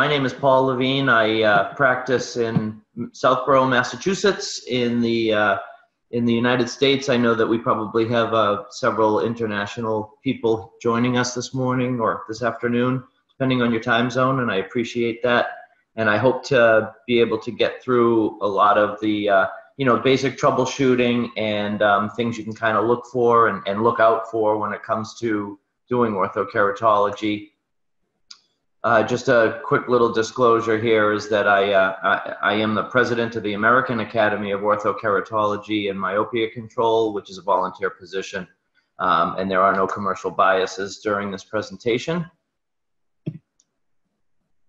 my name is Paul Levine. I uh, practice in Southborough, Massachusetts, in the uh, in the United States. I know that we probably have uh, several international people joining us this morning or this afternoon, depending on your time zone, and I appreciate that. And I hope to be able to get through a lot of the uh, you know basic troubleshooting and um, things you can kind of look for and, and look out for when it comes to doing orthokeratology. Uh, just a quick little disclosure here is that I, uh, I, I, am the president of the American Academy of Orthokeratology and Myopia Control, which is a volunteer position. Um, and there are no commercial biases during this presentation.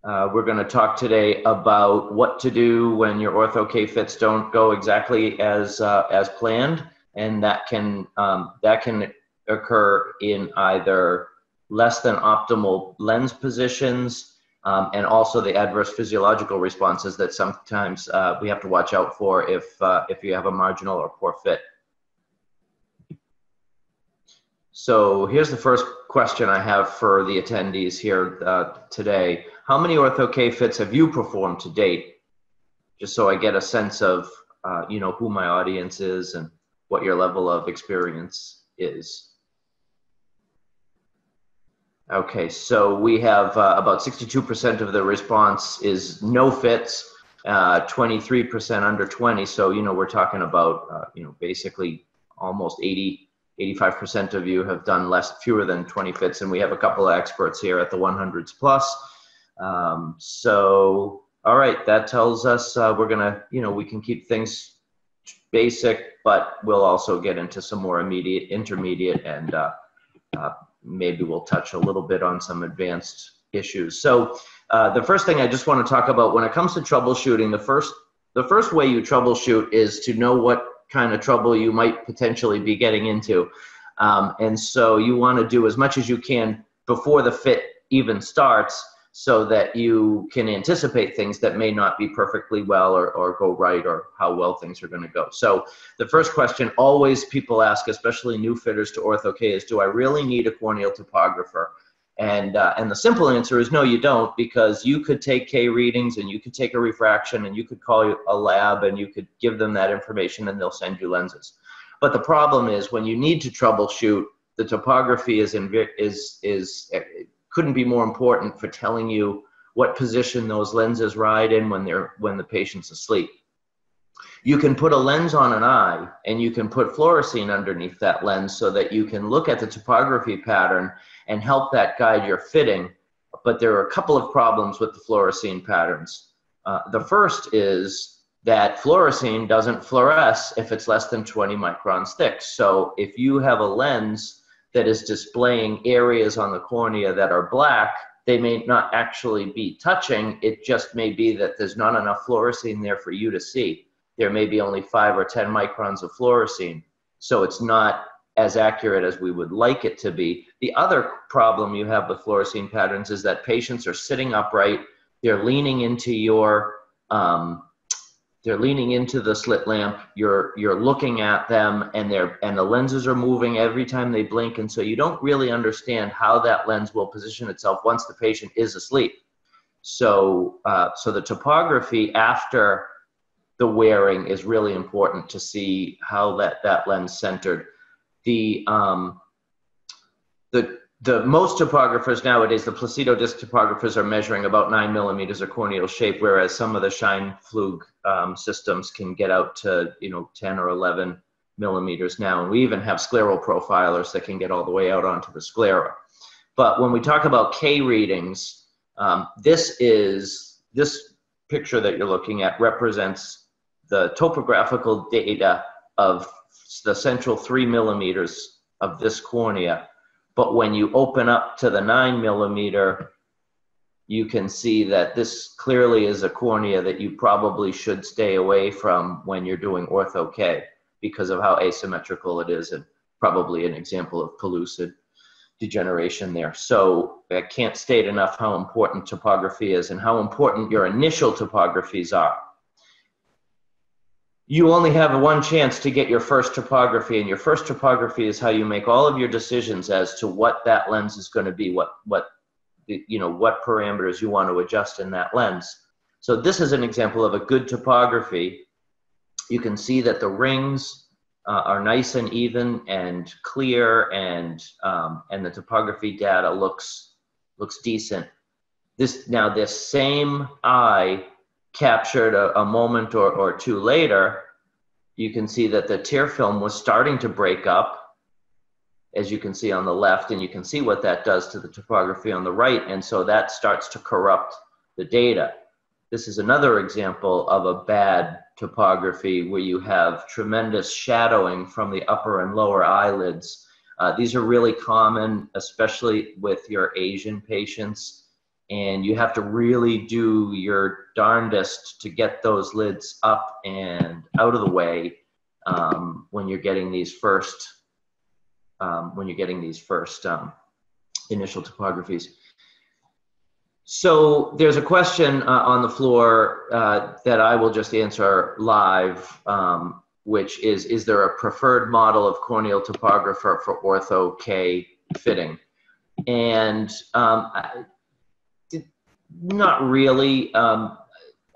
Uh, we're going to talk today about what to do when your ortho K-fits don't go exactly as, uh, as planned. And that can, um, that can occur in either less than optimal lens positions, um, and also the adverse physiological responses that sometimes uh, we have to watch out for if, uh, if you have a marginal or poor fit. So here's the first question I have for the attendees here uh, today. How many ortho K fits have you performed to date? Just so I get a sense of, uh, you know, who my audience is and what your level of experience is. Okay, so we have uh, about 62% of the response is no fits, uh, 23% under 20. So, you know, we're talking about, uh, you know, basically almost 80, 85% of you have done less, fewer than 20 fits. And we have a couple of experts here at the 100s plus. Um, so, all right, that tells us uh, we're going to, you know, we can keep things basic, but we'll also get into some more immediate, intermediate, and uh, uh, maybe we'll touch a little bit on some advanced issues. So uh, the first thing I just want to talk about when it comes to troubleshooting, the first the first way you troubleshoot is to know what kind of trouble you might potentially be getting into. Um, and so you want to do as much as you can before the fit even starts so that you can anticipate things that may not be perfectly well or, or go right or how well things are going to go. So the first question always people ask, especially new fitters to ortho-K, is do I really need a corneal topographer? And, uh, and the simple answer is no, you don't, because you could take K readings and you could take a refraction and you could call a lab and you could give them that information and they'll send you lenses. But the problem is when you need to troubleshoot, the topography is, is, is couldn't be more important for telling you what position those lenses ride in when they're when the patient's asleep. You can put a lens on an eye and you can put fluorescein underneath that lens so that you can look at the topography pattern and help that guide your fitting. But there are a couple of problems with the fluorescein patterns. Uh, the first is that fluorescein doesn't fluoresce if it's less than 20 microns thick. So if you have a lens that is displaying areas on the cornea that are black, they may not actually be touching. It just may be that there's not enough fluorescein there for you to see. There may be only five or 10 microns of fluorescein. So it's not as accurate as we would like it to be. The other problem you have with fluorescein patterns is that patients are sitting upright, they're leaning into your um, they're leaning into the slit lamp. You're you're looking at them and they're and the lenses are moving every time they blink. And so you don't really understand how that lens will position itself once the patient is asleep. So uh, so the topography after the wearing is really important to see how that that lens centered. The um, the the most topographers nowadays, the Placido disc topographers are measuring about nine millimeters of corneal shape, whereas some of the Scheimpflug um, systems can get out to you know 10 or 11 millimeters now. And we even have scleral profilers that can get all the way out onto the sclera. But when we talk about K readings, um, this is this picture that you're looking at represents the topographical data of the central three millimeters of this cornea but when you open up to the nine millimeter, you can see that this clearly is a cornea that you probably should stay away from when you're doing ortho K because of how asymmetrical it is and probably an example of pellucid degeneration there. So I can't state enough how important topography is and how important your initial topographies are you only have one chance to get your first topography and your first topography is how you make all of your decisions as to what that lens is going to be what what you know, what parameters you want to adjust in that lens. So this is an example of a good topography. You can see that the rings uh, are nice and even and clear and, um, and the topography data looks, looks decent. This, now this same eye captured a, a moment or, or two later, you can see that the tear film was starting to break up as you can see on the left, and you can see what that does to the topography on the right, and so that starts to corrupt the data. This is another example of a bad topography where you have tremendous shadowing from the upper and lower eyelids. Uh, these are really common, especially with your Asian patients, and you have to really do your darndest to get those lids up and out of the way um, when you're getting these first um, when you're getting these first um, initial topographies. So there's a question uh, on the floor uh, that I will just answer live, um, which is, is there a preferred model of corneal topographer for ortho K fitting? And um, I, not really. Um,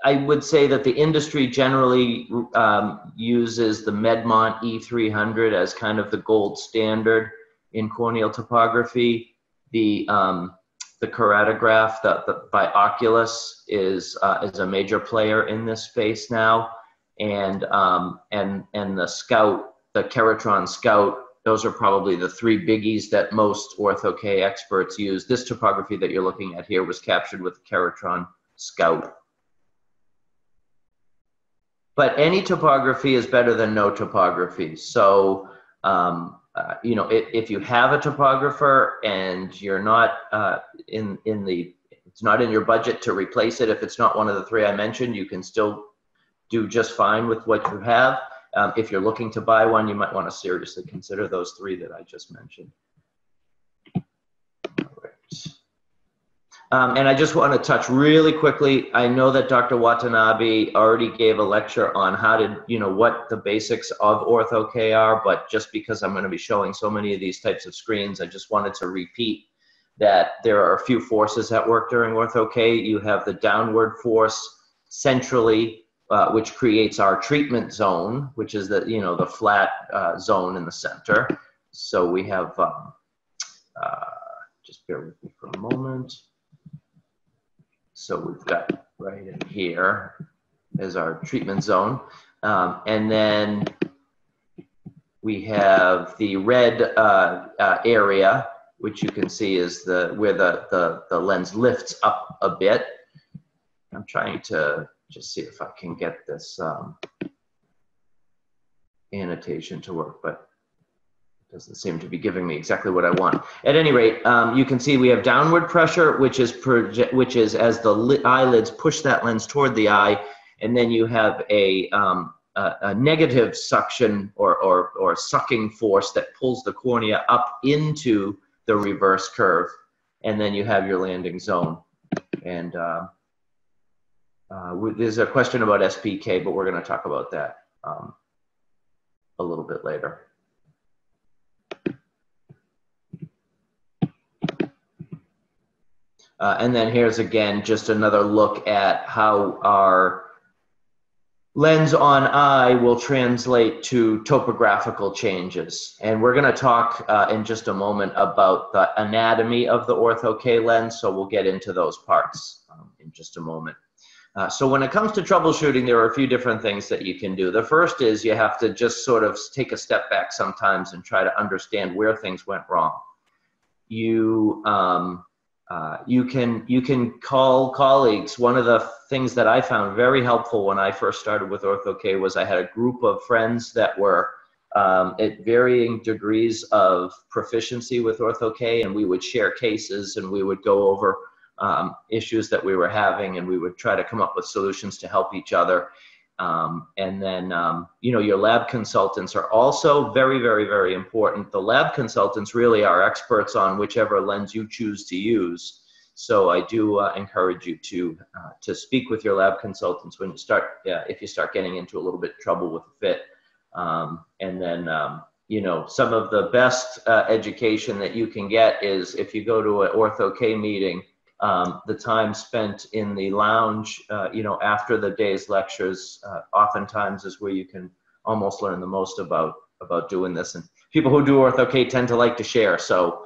I would say that the industry generally um, uses the Medmont E300 as kind of the gold standard in corneal topography. The um, the keratograph the, the, by Oculus is uh, is a major player in this space now, and um, and and the Scout, the Keratron Scout, those are probably the three biggies that most ortho K experts use. This topography that you're looking at here was captured with Keratron Scout. But any topography is better than no topography. So, um, uh, you know, if, if, you have a topographer and you're not uh, in in the, it's not in your budget to replace it. If it's not one of the three I mentioned, you can still do just fine with what you have. Um, if you're looking to buy one, you might want to seriously consider those three that I just mentioned. Um, and I just want to touch really quickly. I know that Dr. Watanabe already gave a lecture on how to, you know, what the basics of Ortho K are, but just because I'm going to be showing so many of these types of screens, I just wanted to repeat that there are a few forces at work during Ortho K. You have the downward force centrally, uh, which creates our treatment zone, which is the, you know, the flat uh, zone in the center. So we have, um, uh, just bear with me for a moment. So we've got right in here is our treatment zone. Um, and then we have the red uh, uh, area, which you can see is the where the, the, the lens lifts up a bit. I'm trying to just see if I can get this um, annotation to work, but it doesn't seem to be giving me exactly what I want. At any rate, um, you can see we have downward pressure, which is which is as the eyelids push that lens toward the eye, and then you have a, um, a, a, negative suction or, or, or sucking force that pulls the cornea up into the reverse curve, and then you have your landing zone. And uh, uh, there's a question about SPK, but we're going to talk about that um, a little bit later. Uh, and then here's again just another look at how our lens on eye will translate to topographical changes. And we're going to talk uh, in just a moment about the anatomy of the ortho K lens, so we'll get into those parts um, in just a moment. Uh, so when it comes to troubleshooting, there are a few different things that you can do. The first is you have to just sort of take a step back sometimes and try to understand where things went wrong. You um, uh, you can you can call colleagues. One of the things that I found very helpful when I first started with OrthoK was I had a group of friends that were um, at varying degrees of proficiency with OrthoK, and we would share cases and we would go over um, issues that we were having, and we would try to come up with solutions to help each other. Um, and then, um, you know, your lab consultants are also very, very, very important. The lab consultants really are experts on whichever lens you choose to use. So I do uh, encourage you to uh, to speak with your lab consultants when you start, yeah, if you start getting into a little bit trouble with the fit. Um, and then, um, you know, some of the best uh, education that you can get is if you go to an Ortho K meeting Um, the time spent in the lounge, uh, you know, after the day's lectures, uh, oftentimes is where you can almost learn the most about about doing this. And people who do Ortho-K tend to like to share, so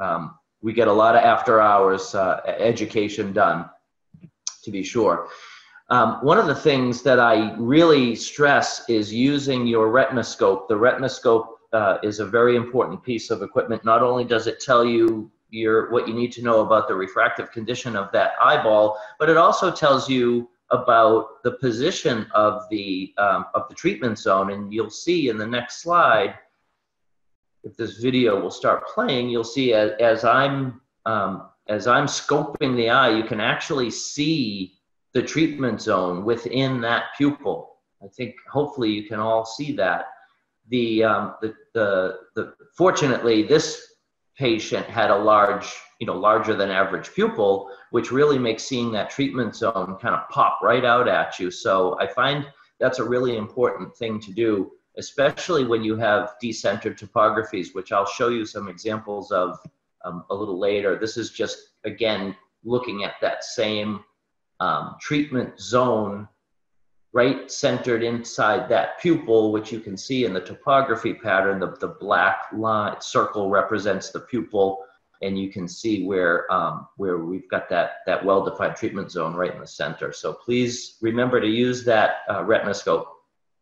um, we get a lot of after hours uh, education done, to be sure. Um, one of the things that I really stress is using your retinoscope. The retinoscope uh, is a very important piece of equipment. Not only does it tell you your what you need to know about the refractive condition of that eyeball, but it also tells you about the position of the um, of the treatment zone. And you'll see in the next slide, if this video will start playing, you'll see as, as I'm um, as I'm scoping the eye, you can actually see the treatment zone within that pupil. I think hopefully you can all see that. The, um, the, the, the, fortunately, this patient had a large, you know, larger than average pupil, which really makes seeing that treatment zone kind of pop right out at you. So I find that's a really important thing to do, especially when you have decentered topographies, which I'll show you some examples of um, a little later. This is just, again, looking at that same um, treatment zone right centered inside that pupil, which you can see in the topography pattern. The, the black line circle represents the pupil, and you can see where, um, where we've got that, that well-defined treatment zone right in the center. So please remember to use that uh, retinoscope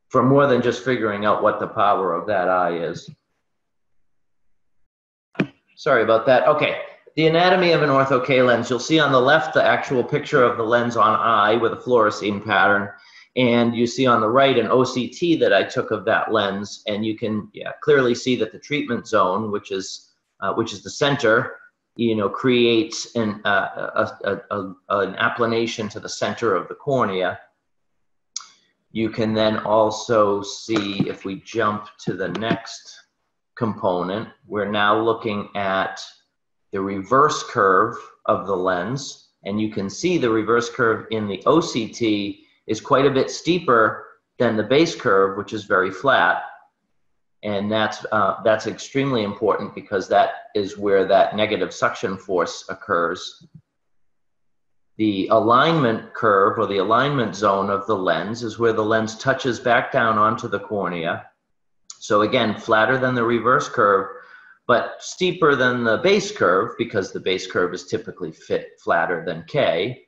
for more than just figuring out what the power of that eye is. Sorry about that. Okay, the anatomy of an ortho-K lens, you'll see on the left the actual picture of the lens on eye with a fluorescein pattern. And you see on the right an OCT that I took of that lens. And you can yeah, clearly see that the treatment zone, which is, uh, which is the center, you know, creates an, uh, a, a, a, an applanation to the center of the cornea. You can then also see, if we jump to the next component, we're now looking at the reverse curve of the lens, and you can see the reverse curve in the OCT is quite a bit steeper than the base curve, which is very flat. And that's, uh, that's extremely important because that is where that negative suction force occurs. The alignment curve or the alignment zone of the lens is where the lens touches back down onto the cornea. So again, flatter than the reverse curve, but steeper than the base curve because the base curve is typically fit flatter than K.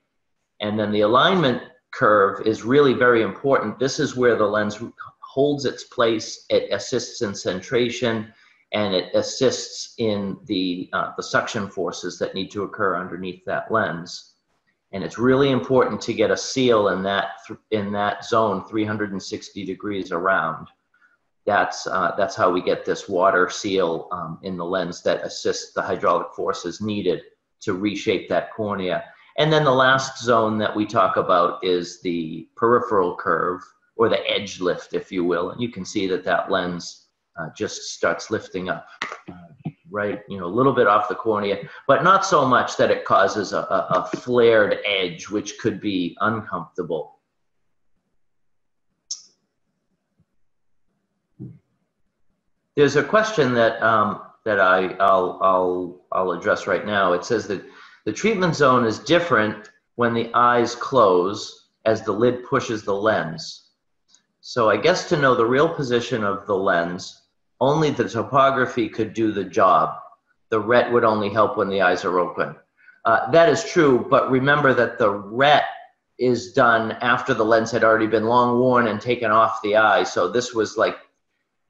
And then the alignment curve is really very important. This is where the lens holds its place. It assists in centration and it assists in the, uh, the suction forces that need to occur underneath that lens. And it's really important to get a seal in that, in that zone 360 degrees around that's, uh, that's how we get this water seal um, in the lens that assists the hydraulic forces needed to reshape that cornea. And then the last zone that we talk about is the peripheral curve or the edge lift, if you will. And you can see that that lens uh, just starts lifting up, uh, right, you know, a little bit off the cornea, but not so much that it causes a, a, a flared edge, which could be uncomfortable. There's a question that um, that I I'll I'll I'll address right now. It says that the treatment zone is different when the eyes close as the lid pushes the lens. So I guess to know the real position of the lens, only the topography could do the job. The ret would only help when the eyes are open. Uh, that is true, but remember that the ret is done after the lens had already been long worn and taken off the eye. So this was like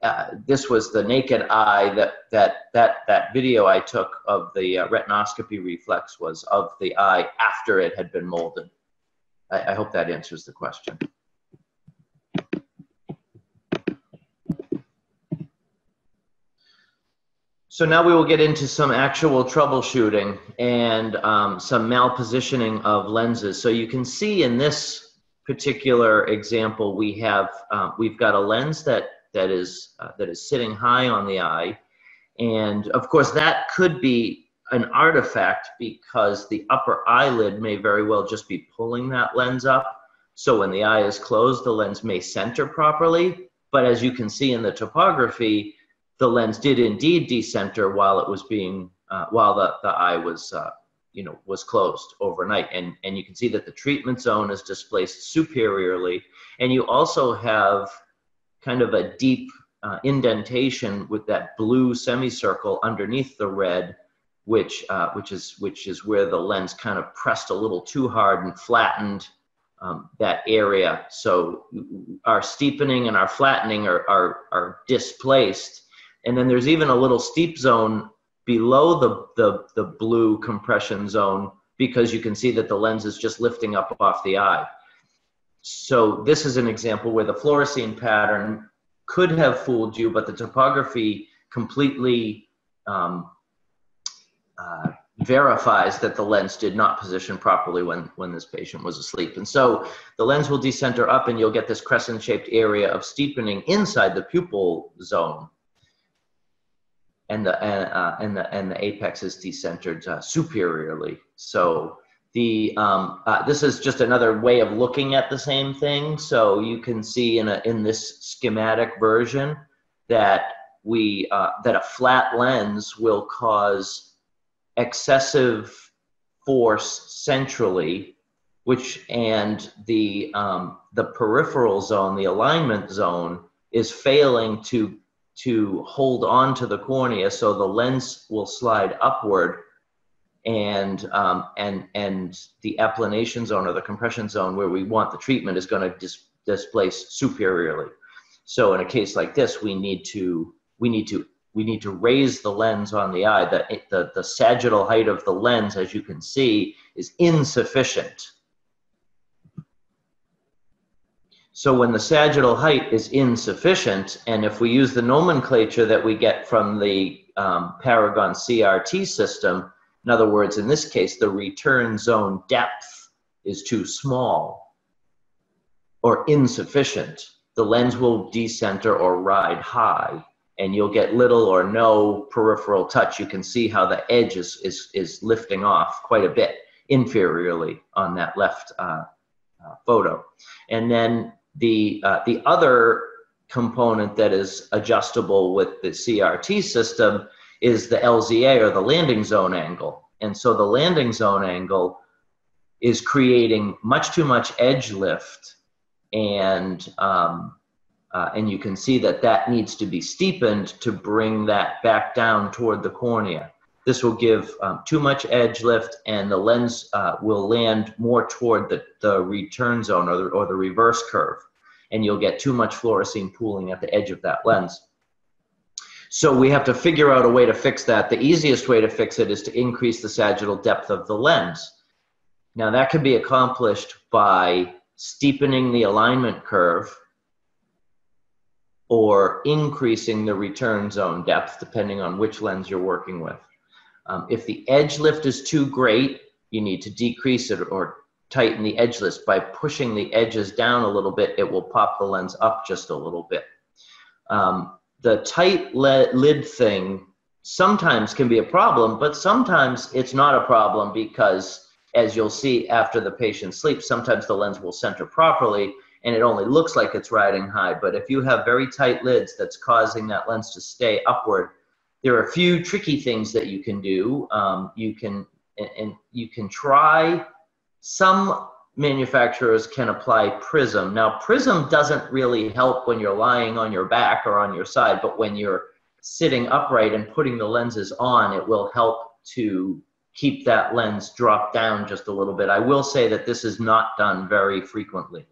uh, this was the naked eye that that that that video I took of the uh, retinoscopy reflex was of the eye after it had been molded. I, I hope that answers the question. So now we will get into some actual troubleshooting and um, some malpositioning of lenses. So you can see in this particular example, we have um, we've got a lens that that is uh, that is sitting high on the eye and of course that could be an artifact because the upper eyelid may very well just be pulling that lens up so when the eye is closed the lens may center properly but as you can see in the topography the lens did indeed decenter while it was being uh, while the, the eye was uh, you know, was closed overnight. And, and you can see that the treatment zone is displaced superiorly. And you also have kind of a deep uh, indentation with that blue semicircle underneath the red, which, uh, which, is, which is where the lens kind of pressed a little too hard and flattened um, that area. So our steepening and our flattening are, are, are displaced. And then there's even a little steep zone below the, the, the blue compression zone because you can see that the lens is just lifting up off the eye. So this is an example where the fluorescein pattern could have fooled you, but the topography completely um, uh, verifies that the lens did not position properly when, when this patient was asleep. And so the lens will decenter up and you'll get this crescent-shaped area of steepening inside the pupil zone. And the, uh, and the, and the apex is decentered uh, superiorly. So the, um, uh, this is just another way of looking at the same thing. So you can see in, a, in this schematic version that we, uh, that a flat lens will cause excessive force centrally, which and the um, the peripheral zone, the alignment zone, is failing to to hold on to the cornea, so the lens will slide upward, and um, and and the applanation zone or the compression zone where we want the treatment is going to dis- displace superiorly. So in a case like this, we need to we need to we need to raise the lens on the eye. The, the, the sagittal height of the lens, as you can see, is insufficient. So when the sagittal height is insufficient, and if we use the nomenclature that we get from the um, Paragon CRT system, in other words, in this case, the return zone depth is too small or insufficient, the lens will decenter or ride high and you'll get little or no peripheral touch. You can see how the edge is, is, is lifting off quite a bit inferiorly on that left uh, uh, photo. And then the, uh, the other component that is adjustable with the CRT system is the LZA or the landing zone angle. And so the landing zone angle is creating much too much edge lift and um, uh, and you can see that that needs to be steepened to bring that back down toward the cornea. This will give um, too much edge lift and the lens uh, will land more toward the, the return zone or the, or the reverse curve. And you'll get too much fluorescein pooling at the edge of that lens. So we have to figure out a way to fix that. The easiest way to fix it is to increase the sagittal depth of the lens. Now that can be accomplished by steepening the alignment curve or increasing the return zone depth, depending on which lens you're working with. Um, if the edge lift is too great, you need to decrease it or tighten the edge lift. By pushing the edges down a little bit, it will pop the lens up just a little bit. Um, the tight lid thing sometimes can be a problem, but sometimes it's not a problem because as you'll see after the patient sleeps, sometimes the lens will center properly and it only looks like it's riding high. But if you have very tight lids that's causing that lens to stay upward, there are a few tricky things that you can do. Um, you can and you can try. Some manufacturers can apply prism. Now, prism doesn't really help when you're lying on your back or on your side, but when you're sitting upright and putting the lenses on, it will help to keep that lens drop down just a little bit. I will say that this is not done very frequently.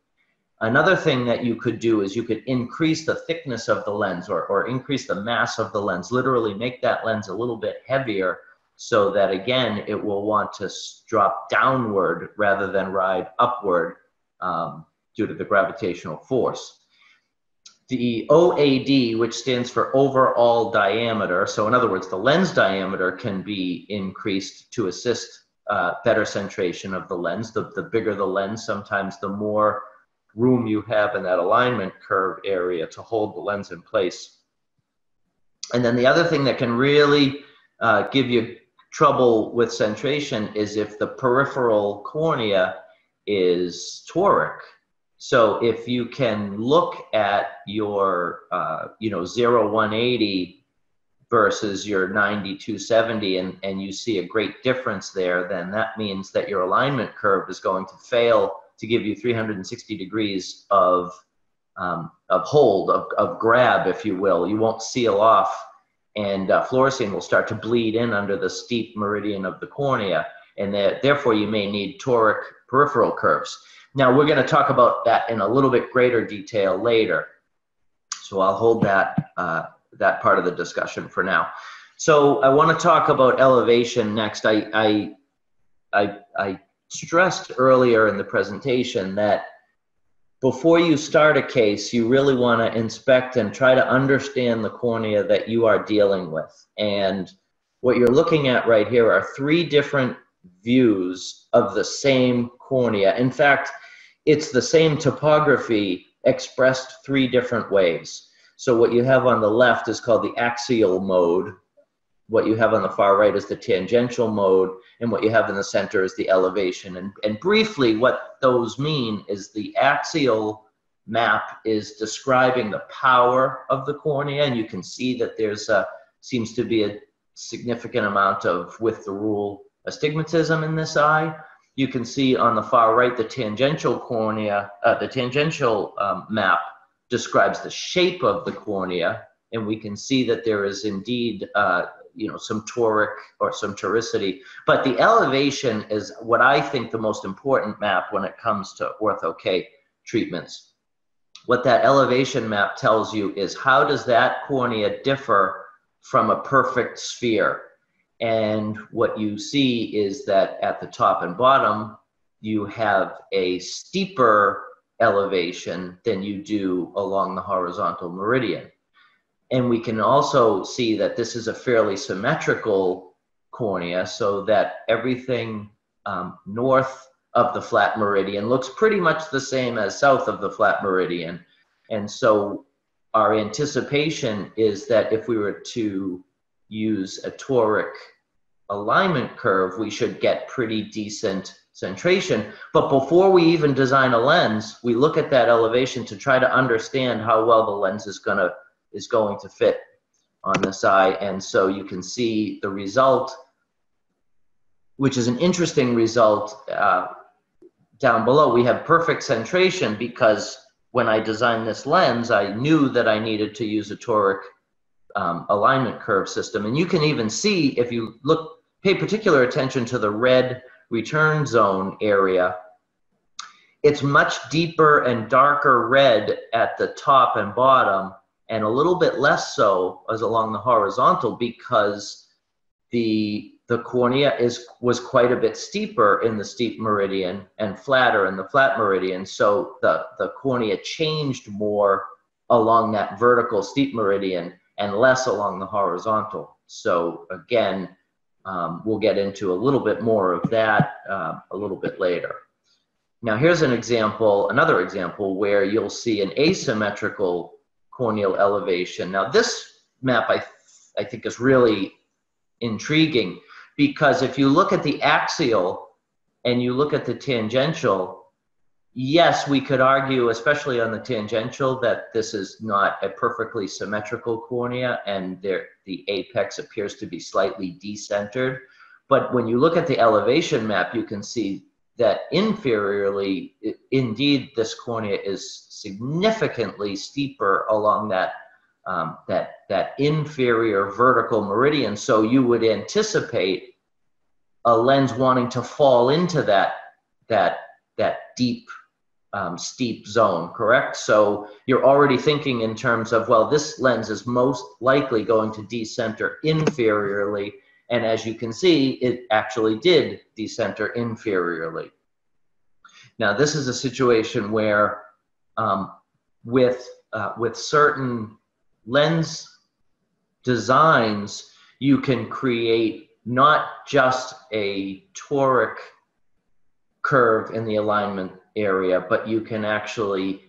Another thing that you could do is you could increase the thickness of the lens or, or increase the mass of the lens, literally make that lens a little bit heavier so that again, it will want to drop downward rather than ride upward um, due to the gravitational force. The OAD, which stands for overall diameter, so in other words, the lens diameter can be increased to assist uh, better centration of the lens. The, the bigger the lens, sometimes the more room you have in that alignment curve area to hold the lens in place. And then the other thing that can really uh, give you trouble with centration is if the peripheral cornea is toric. So if you can look at your, uh, you know, 0, 180 versus your 90 270 and, and you see a great difference there, then that means that your alignment curve is going to fail to give you 360 degrees of, um, of hold, of, of grab, if you will. You won't seal off and uh, fluorescein will start to bleed in under the steep meridian of the cornea and that, therefore you may need toric peripheral curves. Now we're going to talk about that in a little bit greater detail later. So I'll hold that, uh, that part of the discussion for now. So I want to talk about elevation next. I, I, I, I stressed earlier in the presentation that before you start a case, you really want to inspect and try to understand the cornea that you are dealing with. And what you're looking at right here are three different views of the same cornea. In fact, it's the same topography expressed three different ways. So what you have on the left is called the axial mode. What you have on the far right is the tangential mode. And what you have in the center is the elevation. And, and briefly, what those mean is the axial map is describing the power of the cornea. And you can see that there's a, seems to be a significant amount of, with the rule, astigmatism in this eye. You can see on the far right the tangential cornea, uh, the tangential um, map describes the shape of the cornea, and we can see that there is indeed, uh, you know, some toric or some toricity. But the elevation is what I think the most important map when it comes to ortho-K treatments. What that elevation map tells you is how does that cornea differ from a perfect sphere? And what you see is that at the top and bottom, you have a steeper elevation than you do along the horizontal meridian. And we can also see that this is a fairly symmetrical cornea so that everything um, north of the flat meridian looks pretty much the same as south of the flat meridian. And so our anticipation is that if we were to use a toric alignment curve, we should get pretty decent centration. But before we even design a lens, we look at that elevation to try to understand how well the lens is gonna is going to fit on this eye. And so you can see the result, which is an interesting result uh, down below. We have perfect centration because when I designed this lens, I knew that I needed to use a toric um, alignment curve system. And you can even see if you look, pay particular attention to the red return zone area. It's much deeper and darker red at the top and bottom, and a little bit less so as along the horizontal because the the cornea is was quite a bit steeper in the steep meridian and flatter in the flat meridian. So the, the cornea changed more along that vertical steep meridian and less along the horizontal. So again, um, we'll get into a little bit more of that uh, a little bit later. Now here's an example, another example where you'll see an asymmetrical corneal elevation. Now this map I, I think is really intriguing because if you look at the axial and you look at the tangential, yes, we could argue, especially on the tangential, that this is not a perfectly symmetrical cornea and there, the apex appears to be slightly decentered. But when you look at the elevation map, you can see that inferiorly, indeed, this cornea is significantly steeper along that, um, that, that inferior vertical meridian. So you would anticipate a lens wanting to fall into that, that, that deep um, steep zone, correct? So you're already thinking in terms of, well, this lens is most likely going to decenter inferiorly. And as you can see, it actually did decenter inferiorly. Now, this is a situation where um, with, uh, with certain lens designs, you can create not just a toric curve in the alignment area, but you can actually,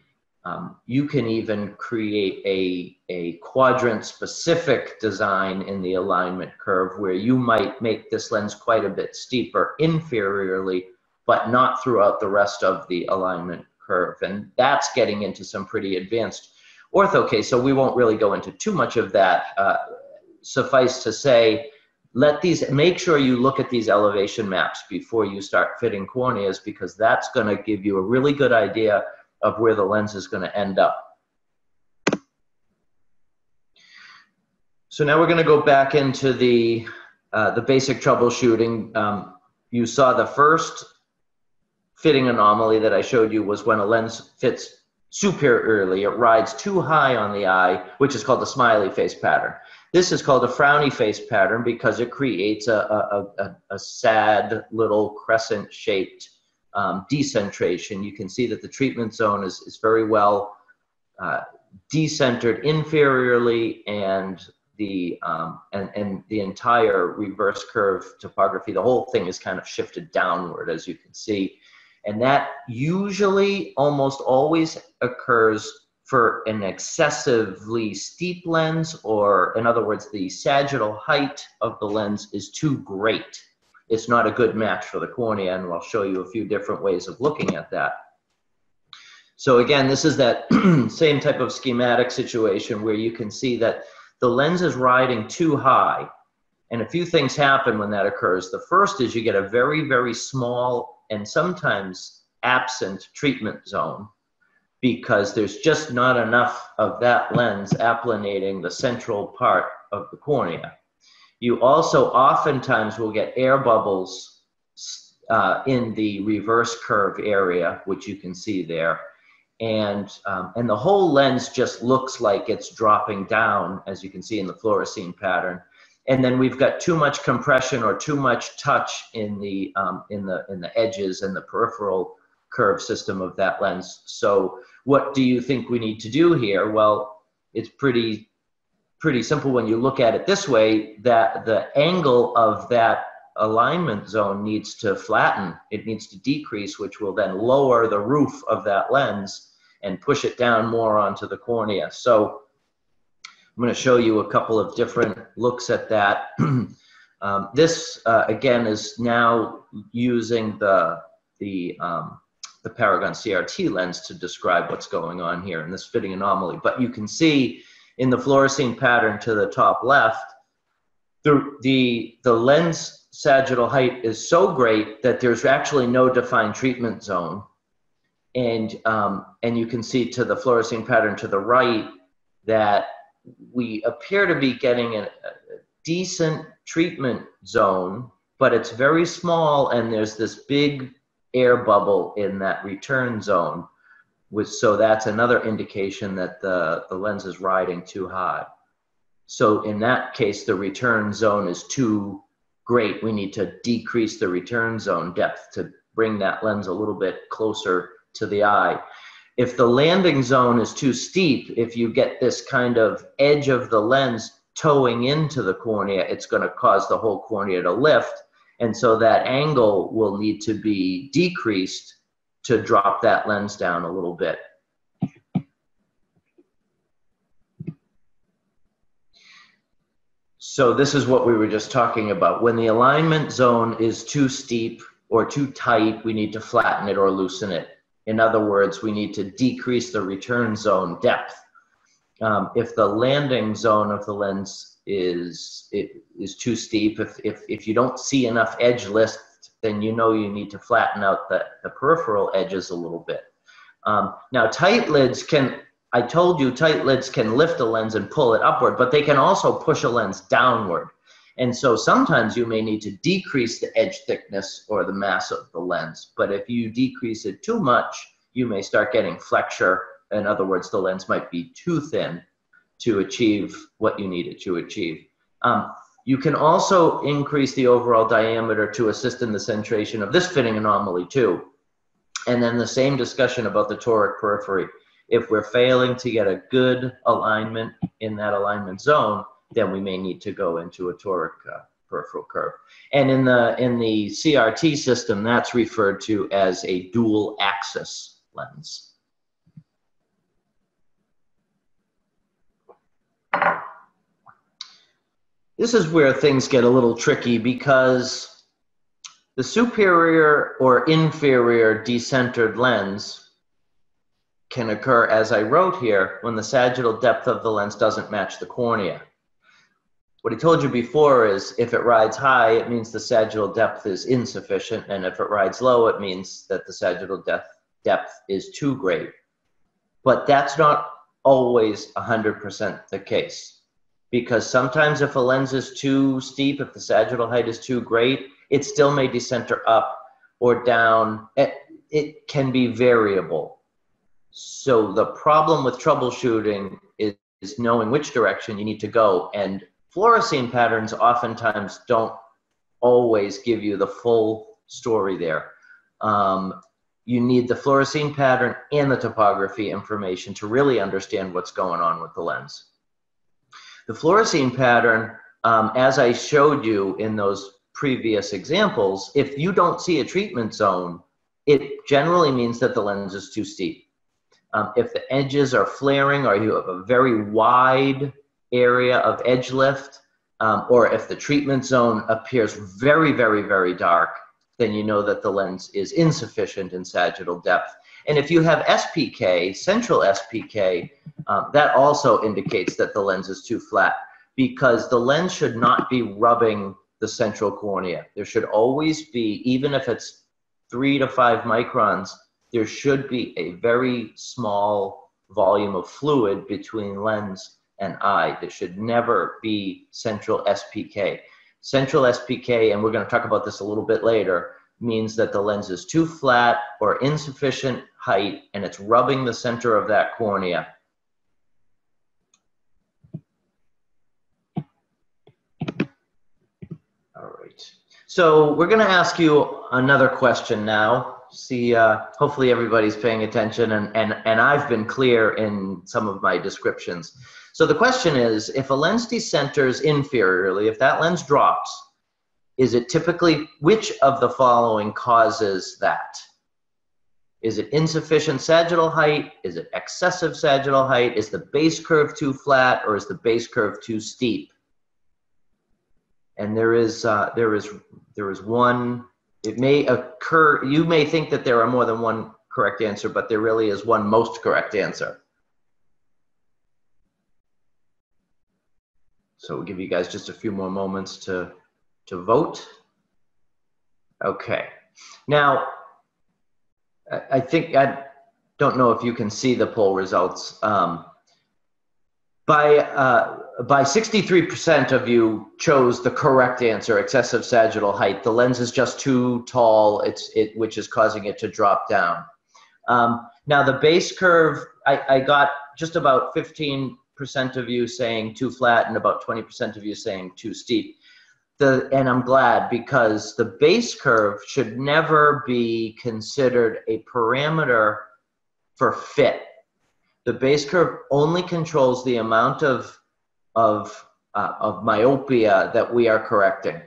um, you can even create a, a quadrant specific design in the alignment curve where you might make this lens quite a bit steeper inferiorly, but not throughout the rest of the alignment curve. And that's getting into some pretty advanced ortho case. So we won't really go into too much of that uh, suffice to say, let these make sure you look at these elevation maps before you start fitting corneas because that's going to give you a really good idea of where the lens is going to end up. So now we're going to go back into the uh, the basic troubleshooting. Um, you saw the first fitting anomaly that I showed you was when a lens fits superiorly. It rides too high on the eye, which is called the smiley face pattern. This is called a frowny face pattern because it creates a, a, a, a sad little crescent shaped um, decentration. You can see that the treatment zone is, is very well uh, decentered inferiorly and the um, and, and the entire reverse curve topography, the whole thing is kind of shifted downward as you can see. And that usually almost always occurs for an excessively steep lens, or in other words, the sagittal height of the lens is too great. It's not a good match for the cornea, and I'll show you a few different ways of looking at that. So again, this is that same type of schematic situation where you can see that the lens is riding too high. And a few things happen when that occurs. The first is you get a very, very small and sometimes absent treatment zone because there's just not enough of that lens applanating the central part of the cornea. You also oftentimes will get air bubbles uh, in the reverse curve area, which you can see there. And, um, and the whole lens just looks like it's dropping down, as you can see in the fluorescein pattern. And then we've got too much compression or too much touch in the, um, in the, in the edges and the peripheral curve system of that lens. So what do you think we need to do here? Well, it's pretty pretty simple when you look at it this way that the angle of that alignment zone needs to flatten it needs to decrease which will then lower the roof of that lens and push it down more onto the cornea so i'm going to show you a couple of different looks at that um, this uh, again is now using the the um, the Paragon CRT lens to describe what's going on here in this fitting anomaly. But you can see in the fluorescein pattern to the top left, the, the, the lens sagittal height is so great that there's actually no defined treatment zone. And, um, and you can see to the fluorescein pattern to the right that we appear to be getting a, a decent treatment zone, but it's very small and there's this big air bubble in that return zone. Which, so that's another indication that the, the lens is riding too high. So in that case, the return zone is too great. We need to decrease the return zone depth to bring that lens a little bit closer to the eye. If the landing zone is too steep, if you get this kind of edge of the lens towing into the cornea, it's going to cause the whole cornea to lift and so that angle will need to be decreased to drop that lens down a little bit. So this is what we were just talking about. When the alignment zone is too steep or too tight, we need to flatten it or loosen it. In other words, we need to decrease the return zone depth. Um, if the landing zone of the lens is it is too steep. If if if you don't see enough edge lift, then you know you need to flatten out the, the peripheral edges a little bit. Um, now tight lids can I told you tight lids can lift a lens and pull it upward, but they can also push a lens downward. And so sometimes you may need to decrease the edge thickness or the mass of the lens. But if you decrease it too much, you may start getting flexure. In other words, the lens might be too thin to achieve what you needed to achieve. Um, you can also increase the overall diameter to assist in the centration of this fitting anomaly too. And then the same discussion about the toric periphery. If we're failing to get a good alignment in that alignment zone, then we may need to go into a toric uh, peripheral curve. And in the, in the CRT system, that's referred to as a dual axis lens. This is where things get a little tricky because the superior or inferior decentered lens can occur, as I wrote here, when the sagittal depth of the lens doesn't match the cornea. What I told you before is if it rides high, it means the sagittal depth is insufficient, and if it rides low, it means that the sagittal depth, depth is too great. But that's not always 100% the case because sometimes if a lens is too steep, if the sagittal height is too great, it still may decenter up or down. It, it can be variable. So the problem with troubleshooting is, is knowing which direction you need to go. And fluorescein patterns oftentimes don't always give you the full story there. Um, you need the fluorescein pattern and the topography information to really understand what's going on with the lens. The fluorescein pattern, um, as I showed you in those previous examples, if you don't see a treatment zone, it generally means that the lens is too steep. Um, if the edges are flaring or you have a very wide area of edge lift, um, or if the treatment zone appears very, very, very dark, then you know that the lens is insufficient in sagittal depth. And if you have SPK, central SPK, um, that also indicates that the lens is too flat because the lens should not be rubbing the central cornea. There should always be, even if it's three to five microns, there should be a very small volume of fluid between lens and eye that should never be central SPK. Central SPK, and we're going to talk about this a little bit later, means that the lens is too flat or insufficient height and it's rubbing the center of that cornea. All right. So we're going to ask you another question now. See, uh, hopefully everybody's paying attention and, and, and I've been clear in some of my descriptions. So the question is, if a lens decenters inferiorly, if that lens drops, is it typically, which of the following causes that? Is it insufficient sagittal height? Is it excessive sagittal height? Is the base curve too flat or is the base curve too steep? And there is, uh, there is, there is one, it may occur, you may think that there are more than one correct answer, but there really is one most correct answer. So we'll give you guys just a few more moments to, to vote. Okay. Now, I think I don't know if you can see the poll results. Um, by uh, by 63% of you chose the correct answer, excessive sagittal height. The lens is just too tall, it's it which is causing it to drop down. Um, now the base curve, I, I got just about 15% of you saying too flat and about 20% of you saying too steep the and I'm glad because the base curve should never be considered a parameter for fit. The base curve only controls the amount of of uh, of myopia that we are correcting.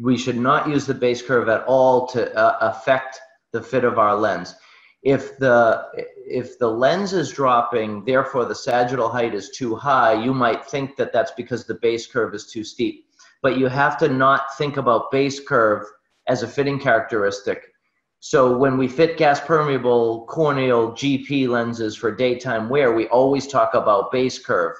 We should not use the base curve at all to uh, affect the fit of our lens. If the if the lens is dropping, therefore the sagittal height is too high, you might think that that's because the base curve is too steep but you have to not think about base curve as a fitting characteristic. So when we fit gas permeable corneal GP lenses for daytime wear, we always talk about base curve.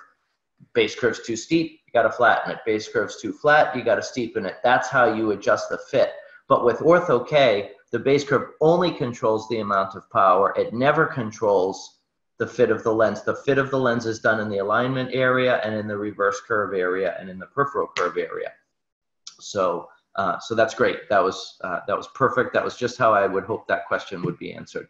Base curve's too steep, you gotta flatten it. Base curve's too flat, you gotta steepen it. That's how you adjust the fit. But with Ortho K, the base curve only controls the amount of power. It never controls the fit of the lens. The fit of the lens is done in the alignment area and in the reverse curve area and in the peripheral curve area. So, uh, so that's great. That was, uh, that was perfect. That was just how I would hope that question would be answered.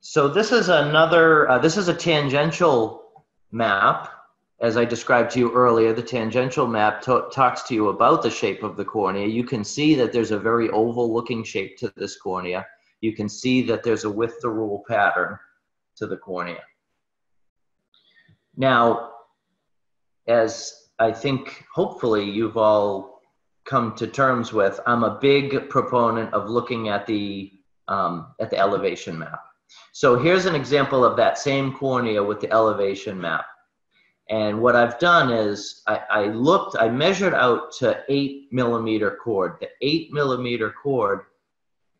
So this is another, uh, this is a tangential map. As I described to you earlier, the tangential map talks to you about the shape of the cornea. You can see that there's a very oval looking shape to this cornea you can see that there's a with the rule pattern to the cornea. Now, as I think hopefully you've all come to terms with, I'm a big proponent of looking at the, um, at the elevation map. So here's an example of that same cornea with the elevation map. And what I've done is I, I, looked, I measured out to eight millimeter chord. The eight millimeter chord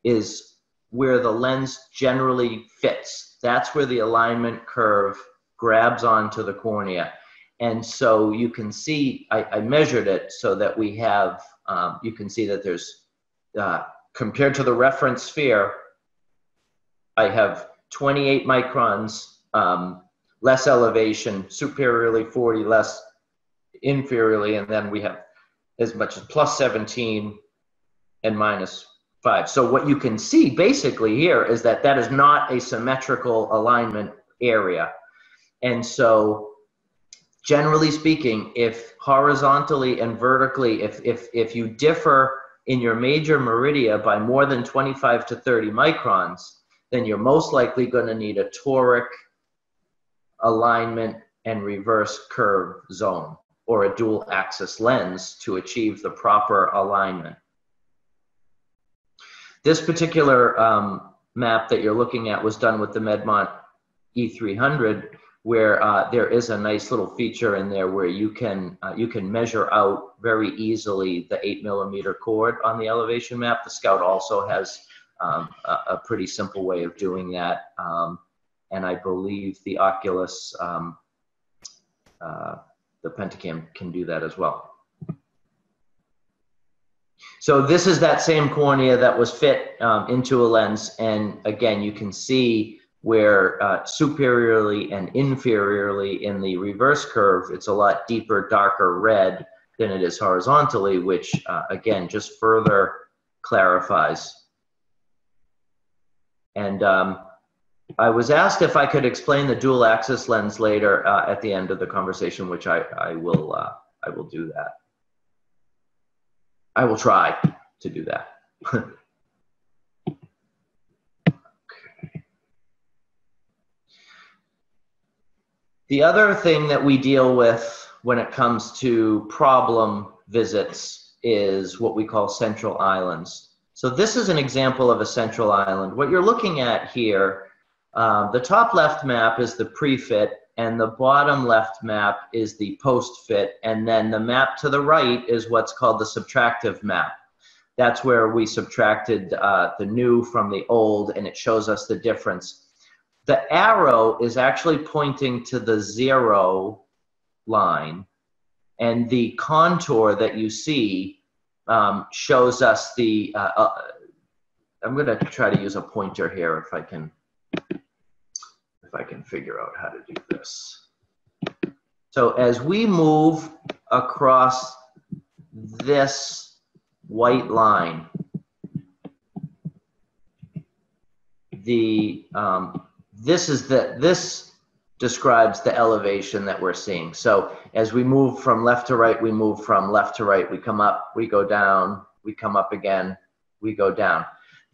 is where the lens generally fits. That's where the alignment curve grabs onto the cornea. And so you can see, I, I measured it so that we have, um, you can see that there's, uh, compared to the reference sphere, I have 28 microns um, less elevation, superiorly 40, less inferiorly, and then we have as much as plus 17 and minus 5. So what you can see basically here is that that is not a symmetrical alignment area. And so generally speaking, if horizontally and vertically, if, if, if you differ in your major meridia by more than 25 to 30 microns, then you're most likely going to need a toric alignment and reverse curve zone or a dual axis lens to achieve the proper alignment. This particular um, map that you're looking at was done with the Medmont E300 where uh, there is a nice little feature in there where you can uh, you can measure out very easily the eight millimeter chord on the elevation map. The Scout also has um, a, a, pretty simple way of doing that, um, and I believe the Oculus um, uh, the Pentacam can do that as well. So this is that same cornea that was fit um, into a lens. And again, you can see where uh, superiorly and inferiorly in the reverse curve, it's a lot deeper, darker red than it is horizontally, which uh, again, just further clarifies. And um, I was asked if I could explain the dual axis lens later uh, at the end of the conversation, which I, I will uh, I will do that. I will try to do that. okay. The other thing that we deal with when it comes to problem visits is what we call central islands. So this is an example of a central island. What you're looking at here um, the top left map is the pre-fit and the bottom left map is the post-fit. And then the map to the right is what's called the subtractive map. That's where we subtracted uh, the new from the old and it shows us the difference. The arrow is actually pointing to the zero line and the contour that you see um, shows us the, uh, uh, I'm gonna try to use a pointer here if I can if I can figure out how to do this. So as we move across this white line, the um, this is the this describes the elevation that we're seeing. So as we move from left to right, we move from left to right. We come up, we go down, we come up again, we go down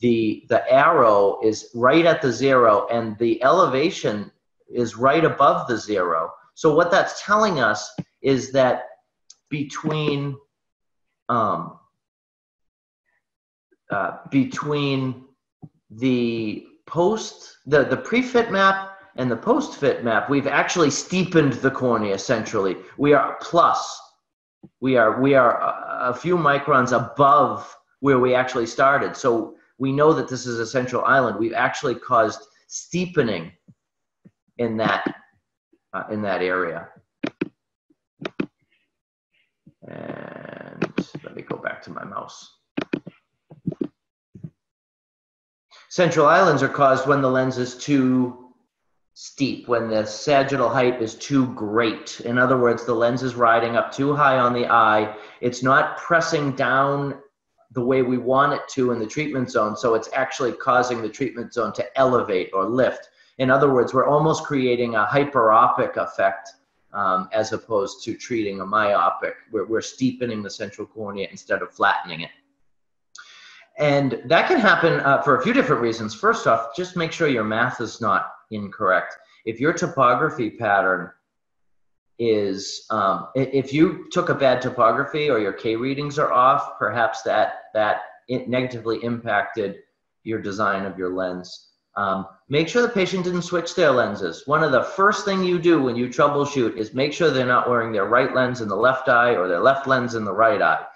the the arrow is right at the zero and the elevation is right above the zero. So what that's telling us is that between um, uh, between the post the the pre-fit map and the post-fit map, we've actually steepened the cornea centrally. We are plus. We are we are a, a few microns above where we actually started. So we know that this is a central island. We've actually caused steepening in that uh, in that area. And let me go back to my mouse. Central islands are caused when the lens is too steep, when the sagittal height is too great. In other words, the lens is riding up too high on the eye. It's not pressing down the way we want it to in the treatment zone. So it's actually causing the treatment zone to elevate or lift. In other words, we're almost creating a hyperopic effect um, as opposed to treating a myopic. We're, we're steepening the central cornea instead of flattening it. And that can happen uh, for a few different reasons. First off, just make sure your math is not incorrect. If your topography pattern is um, if you took a bad topography or your K readings are off, perhaps that that it negatively impacted your design of your lens. Um, make sure the patient didn't switch their lenses. One of the first thing you do when you troubleshoot is make sure they're not wearing their right lens in the left eye or their left lens in the right eye.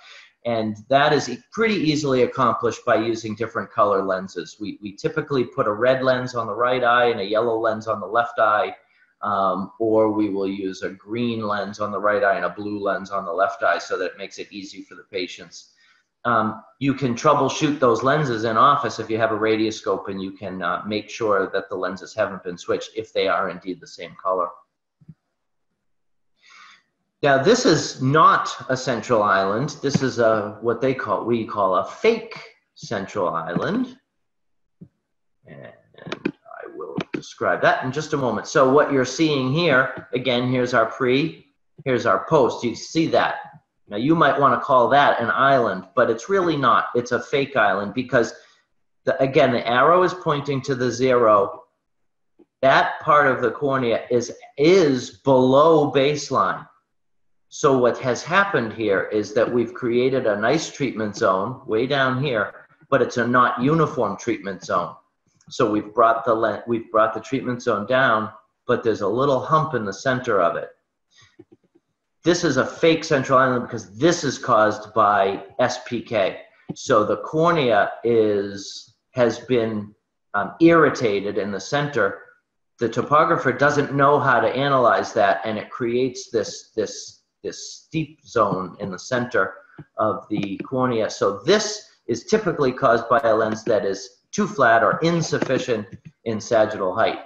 And that is pretty easily accomplished by using different color lenses. We, we typically put a red lens on the right eye and a yellow lens on the left eye um, or we will use a green lens on the right eye and a blue lens on the left eye so that it makes it easy for the patients. Um, you can troubleshoot those lenses in office if you have a radiuscope and you can uh, make sure that the lenses haven't been switched if they are indeed the same color. Now, this is not a central island. This is a what they call we call a fake central island. And I will describe that in just a moment. So what you're seeing here, again, here's our pre, here's our post. You see that. Now you might want to call that an island, but it's really not. It's a fake island because the, again, the arrow is pointing to the zero. That part of the cornea is, is below baseline. So what has happened here is that we've created a nice treatment zone way down here, but it's a not uniform treatment zone. So we've brought the we've brought the treatment zone down, but there's a little hump in the center of it. This is a fake central island because this is caused by SPK. So the cornea is has been um, irritated in the center. The topographer doesn't know how to analyze that, and it creates this this this steep zone in the center of the cornea. So this is typically caused by a lens that is too flat or insufficient in sagittal height.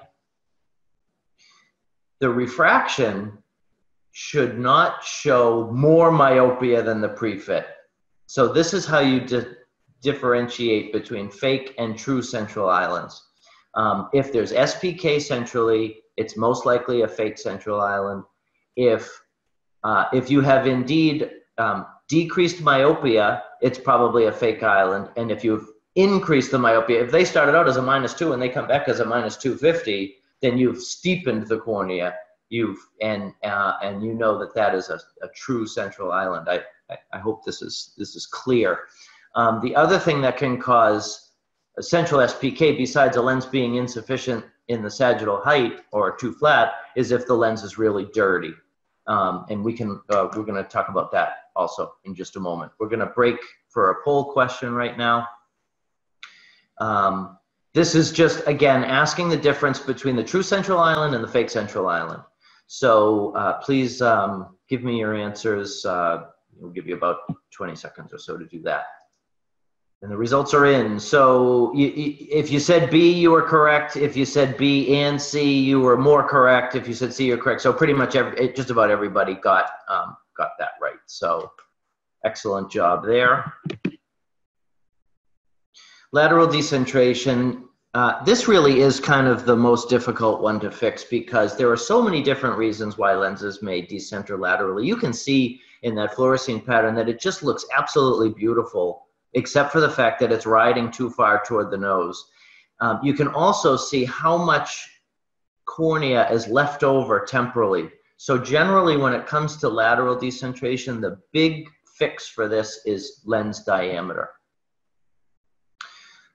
The refraction should not show more myopia than the prefit. So this is how you di differentiate between fake and true central islands. Um, if there's SPK centrally, it's most likely a fake central island. If uh, if you have indeed um, decreased myopia, it's probably a fake island. And if you've increased the myopia, if they started out as a minus two and they come back as a minus 250, then you've steepened the cornea. You've and uh, and you know that that is a, a true central island. I, I, hope this is this is clear. Um, the other thing that can cause a central SPK, besides a lens being insufficient in the sagittal height or too flat, is if the lens is really dirty. Um, and we can, uh, we're going to talk about that also in just a moment. We're going to break for a poll question right now. Um, this is just, again, asking the difference between the true central island and the fake central island. So uh, please um, give me your answers. Uh, we'll give you about 20 seconds or so to do that. And the results are in. So you, you, if you said B, you were correct. If you said B and C, you were more correct. If you said C, you're correct. So pretty much every, just about everybody got um, got that right. So excellent job there. Lateral decentration. Uh, this really is kind of the most difficult one to fix because there are so many different reasons why lenses may decenter laterally. You can see in that fluorescein pattern that it just looks absolutely beautiful except for the fact that it's riding too far toward the nose. Um, you can also see how much cornea is left over temporally. So generally when it comes to lateral decentration, the big fix for this is lens diameter.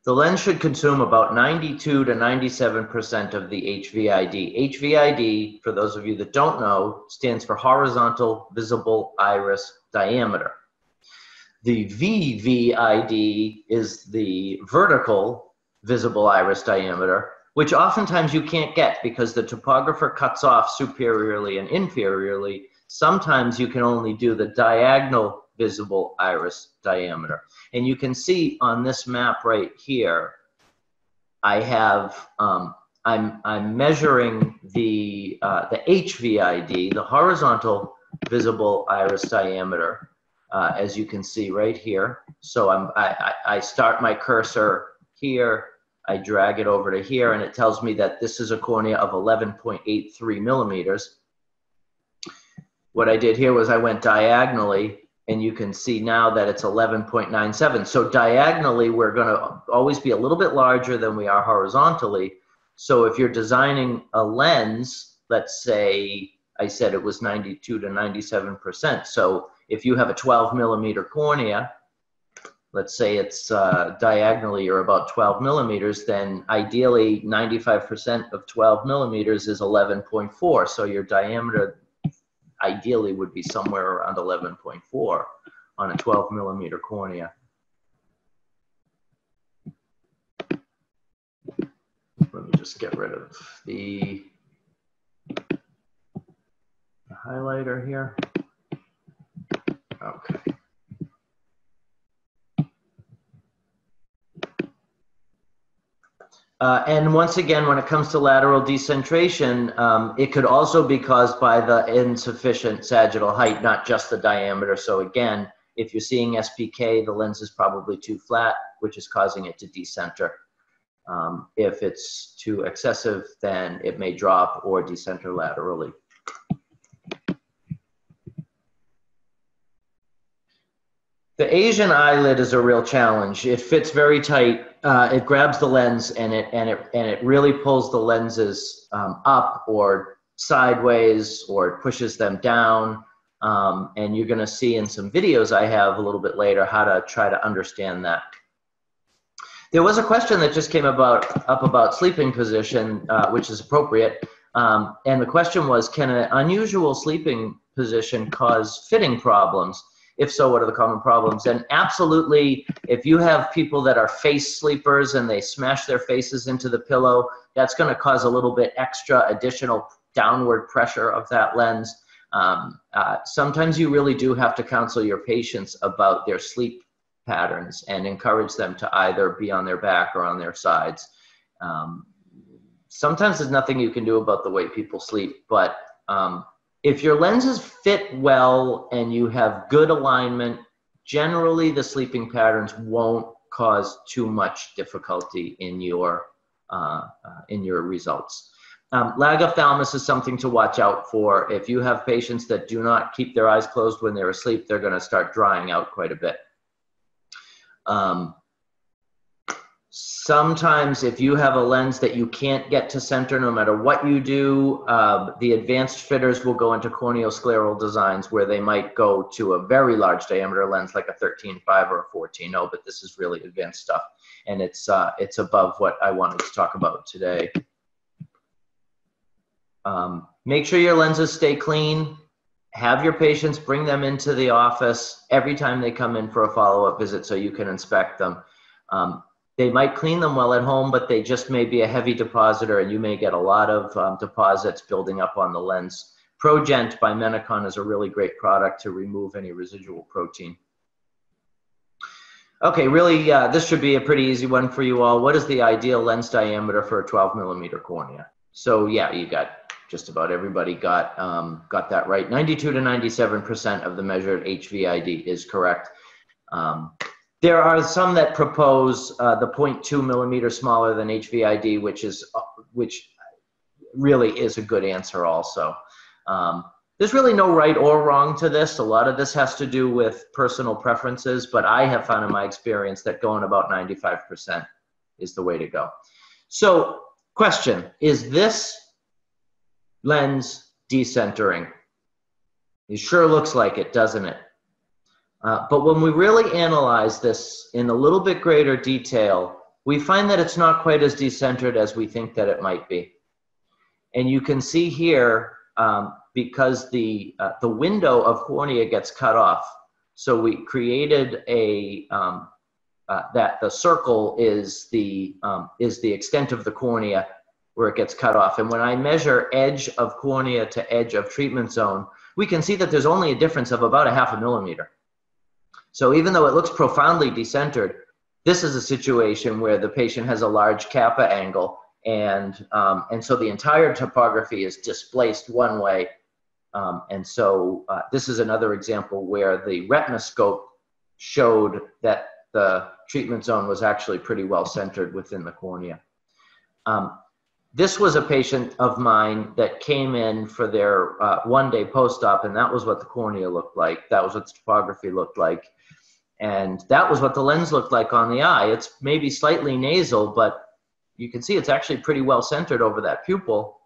The lens should consume about 92 to 97% of the HVID. HVID, for those of you that don't know, stands for horizontal visible iris diameter. The VVID is the vertical visible iris diameter, which oftentimes you can't get because the topographer cuts off superiorly and inferiorly. Sometimes you can only do the diagonal visible iris diameter. And you can see on this map right here, I have, um, I'm, I'm measuring the, uh, the HVID, the horizontal visible iris diameter, uh, as you can see right here. So I'm, I, I start my cursor here, I drag it over to here, and it tells me that this is a cornea of 11.83 millimeters. What I did here was I went diagonally, and you can see now that it's 11.97. So diagonally, we're going to always be a little bit larger than we are horizontally. So if you're designing a lens, let's say I said it was 92 to 97%. So if you have a 12 millimeter cornea, let's say it's uh, diagonally or about 12 millimeters, then ideally 95% of 12 millimeters is 11.4. So your diameter ideally would be somewhere around 11.4 on a 12 millimeter cornea. Let me just get rid of the highlighter here. Okay. Uh, and once again, when it comes to lateral decentration, um, it could also be caused by the insufficient sagittal height, not just the diameter. So again, if you're seeing SPK, the lens is probably too flat, which is causing it to decenter. Um, if it's too excessive, then it may drop or decenter laterally. The Asian eyelid is a real challenge. It fits very tight. Uh, it grabs the lens and it and it and it really pulls the lenses um, up or sideways or it pushes them down. Um, and you're going to see in some videos I have a little bit later how to try to understand that. There was a question that just came about up about sleeping position, uh, which is appropriate. Um, and the question was, can an unusual sleeping position cause fitting problems? If so, what are the common problems? And absolutely, if you have people that are face sleepers and they smash their faces into the pillow, that's going to cause a little bit extra additional downward pressure of that lens. Um, uh, sometimes you really do have to counsel your patients about their sleep patterns and encourage them to either be on their back or on their sides. Um, sometimes there's nothing you can do about the way people sleep, but um, if your lenses fit well and you have good alignment, generally the sleeping patterns won't cause too much difficulty in your uh, uh, in your results. Um, lagophthalmos is something to watch out for. If you have patients that do not keep their eyes closed when they're asleep, they're going to start drying out quite a bit. Um, sometimes if you have a lens that you can't get to center no matter what you do uh, the advanced fitters will go into corneoscleral designs where they might go to a very large diameter lens like a 13.5 or a 14.0 but this is really advanced stuff and it's uh, it's above what i wanted to talk about today. Um, make sure your lenses stay clean have your patients bring them into the office every time they come in for a follow-up visit so you can inspect them. Um, they might clean them well at home, but they just may be a heavy depositor and you may get a lot of um, deposits building up on the lens. Progent by Menicon is a really great product to remove any residual protein. Okay, really, uh, this should be a pretty easy one for you all. What is the ideal lens diameter for a 12 millimeter cornea? So yeah, you got just about everybody got um, got that right. 92 to 97 percent of the measured HVID is correct. Um, there are some that propose uh, the 0.2 millimeter smaller than HVID, which is uh, which really is a good answer also. Um, there's really no right or wrong to this. A lot of this has to do with personal preferences, but I have found in my experience that going about 95% is the way to go. So, question Is this lens decentering? It sure looks like it, doesn't it? Uh, but when we really analyze this in a little bit greater detail, we find that it's not quite as decentered as we think that it might be. And you can see here, um, because the, uh, the window of cornea gets cut off, so we created a, um, uh, that the circle is the, um, is the extent of the cornea where it gets cut off. And when I measure edge of cornea to edge of treatment zone, we can see that there's only a difference of about a half a millimeter. So even though it looks profoundly decentered, this is a situation where the patient has a large kappa angle and, um, and so the entire topography is displaced one way. Um, and so uh, this is another example where the retinoscope showed that the treatment zone was actually pretty well centered within the cornea. Um, this was a patient of mine that came in for their uh, one day post-op and that was what the cornea looked like. That was what the topography looked like. And that was what the lens looked like on the eye. It's maybe slightly nasal, but you can see it's actually pretty well centered over that pupil.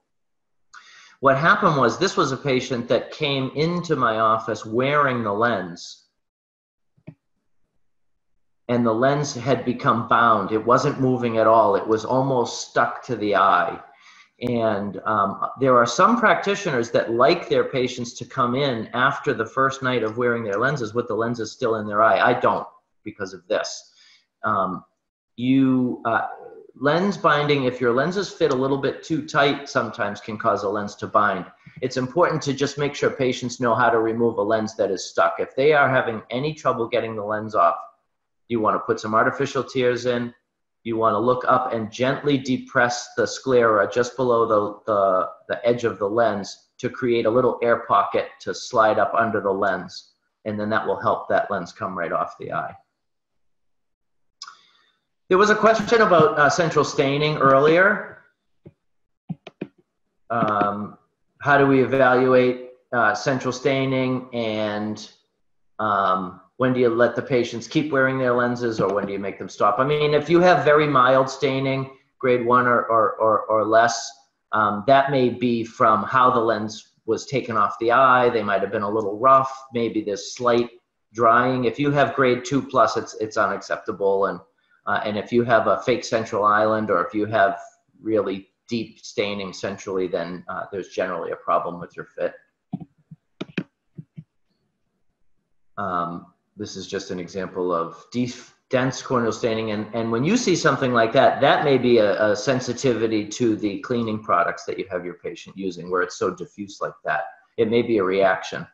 What happened was this was a patient that came into my office wearing the lens. And the lens had become bound. It wasn't moving at all. It was almost stuck to the eye. And um, there are some practitioners that like their patients to come in after the first night of wearing their lenses with the lenses still in their eye. I don't because of this. Um, you, uh, lens binding, if your lenses fit a little bit too tight, sometimes can cause a lens to bind. It's important to just make sure patients know how to remove a lens that is stuck. If they are having any trouble getting the lens off, you want to put some artificial tears in. You want to look up and gently depress the sclera just below the, the, the edge of the lens to create a little air pocket to slide up under the lens. And then that will help that lens come right off the eye. There was a question about uh, central staining earlier. Um, how do we evaluate uh, central staining and um, when do you let the patients keep wearing their lenses or when do you make them stop? I mean, if you have very mild staining, grade one or, or, or, or less, um, that may be from how the lens was taken off the eye. They might have been a little rough. Maybe there's slight drying. If you have grade two plus, it's, it's unacceptable. And uh, and if you have a fake central island or if you have really deep staining centrally, then uh, there's generally a problem with your fit. Um, this is just an example of dense corneal staining. And, and when you see something like that, that may be a, a, sensitivity to the cleaning products that you have your patient using where it's so diffuse like that. It may be a reaction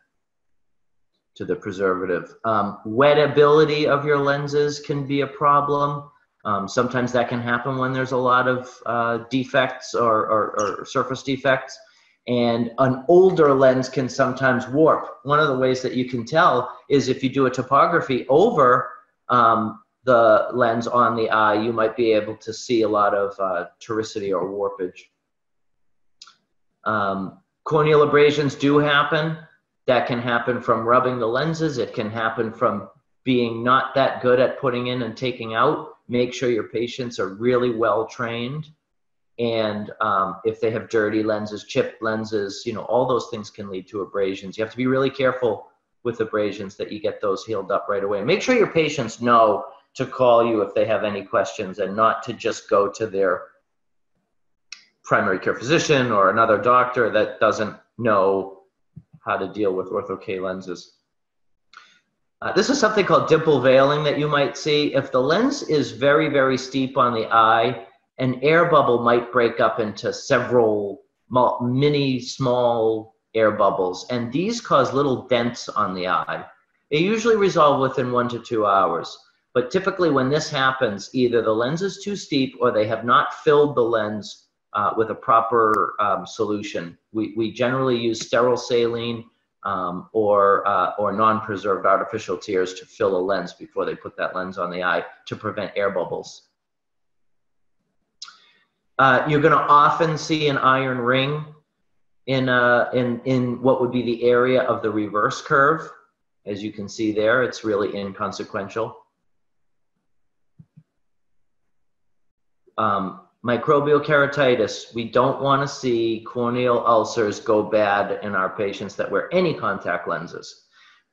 to the preservative. Um, wettability of your lenses can be a problem. Um, sometimes that can happen when there's a lot of uh, defects or, or, or, surface defects. And an older lens can sometimes warp. One of the ways that you can tell is if you do a topography over um, the lens on the eye, you might be able to see a lot of uh, toricity or warpage. Um, corneal abrasions do happen. That can happen from rubbing the lenses. It can happen from being not that good at putting in and taking out. Make sure your patients are really well trained. And um, if they have dirty lenses, chipped lenses, you know, all those things can lead to abrasions. You have to be really careful with abrasions that you get those healed up right away. Make sure your patients know to call you if they have any questions and not to just go to their primary care physician or another doctor that doesn't know how to deal with ortho-K lenses. Uh, this is something called dimple veiling that you might see. If the lens is very, very steep on the eye, an air bubble might break up into several mini small air bubbles, and these cause little dents on the eye. They usually resolve within one to two hours. But typically, when this happens, either the lens is too steep or they have not filled the lens uh, with a proper um, solution. We, we generally use sterile saline um, or, uh, or non-preserved artificial tears to fill a lens before they put that lens on the eye to prevent air bubbles. Uh, you're going to often see an iron ring in, uh, in, in what would be the area of the reverse curve. As you can see there, it's really inconsequential. Um, Microbial keratitis, we don't want to see corneal ulcers go bad in our patients that wear any contact lenses.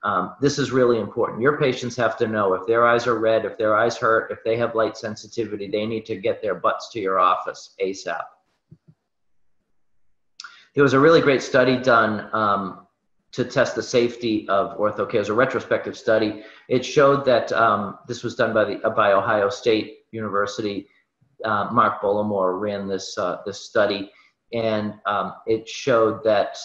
Um, this is really important. Your patients have to know if their eyes are red, if their eyes hurt, if they have light sensitivity, they need to get their butts to your office ASAP. There was a really great study done um, to test the safety of ortho-K. It was a retrospective study. It showed that um, this was done by, the, by Ohio State University uh, Mark Bullimore ran this uh, this study, and um, it showed that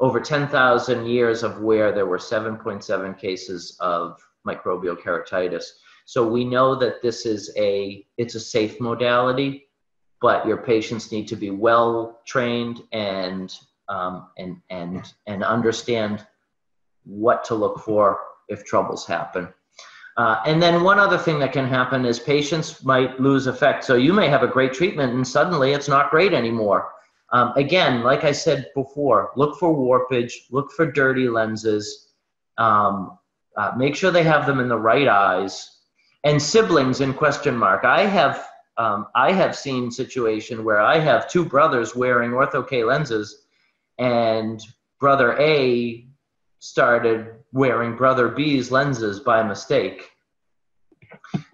over 10,000 years of wear, there were 7.7 cases of microbial keratitis. So we know that this is a it's a safe modality, but your patients need to be well trained and um, and and and understand what to look for if troubles happen. Uh, and then one other thing that can happen is patients might lose effect. So you may have a great treatment and suddenly it's not great anymore. Um, again, like I said before, look for warpage, look for dirty lenses, um, uh, make sure they have them in the right eyes, and siblings in question mark. I have um, I have seen situation where I have two brothers wearing ortho-K lenses, and brother A started wearing brother B's lenses by mistake.